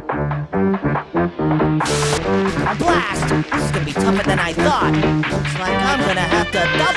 A blast! This is gonna be tougher than I thought. Looks like I'm gonna have to.